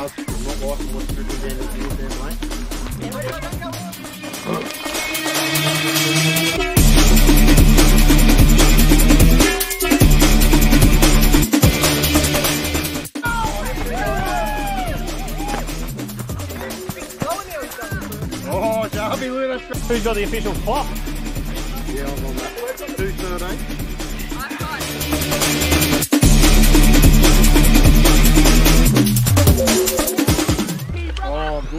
house from not walking one through the end of the damn life. Oh, Derby, look at this. Who's got the official clock? Yeah, I'm on that. 2.13.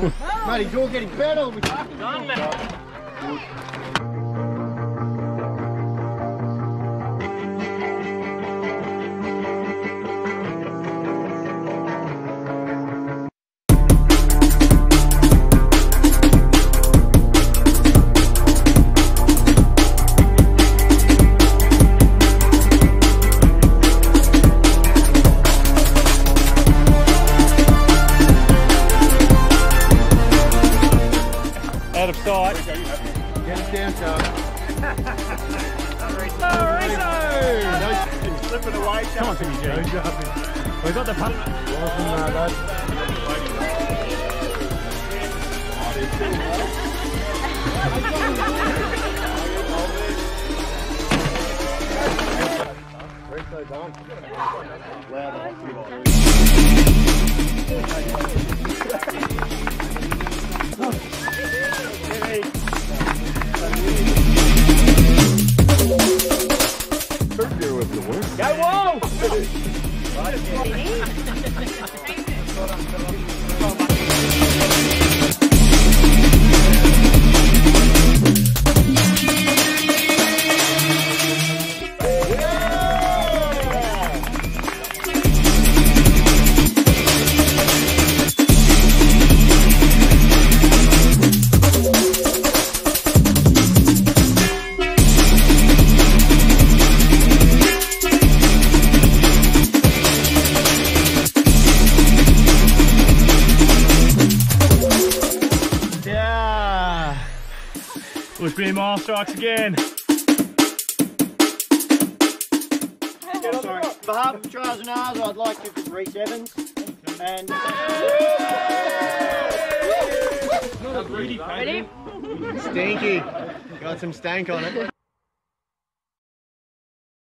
He's all getting better. We're Done of sight. Get it down, Charlie. Oh, Slipping away. Come on, Timmy G. We've got the pump. Awesome, uh, lad. Thank you. Bush Beer mile strikes again. Sorry. On behalf of Trails and Ales, I'd like to give Reese Evans and Ready? Stinky. Got some stank on it.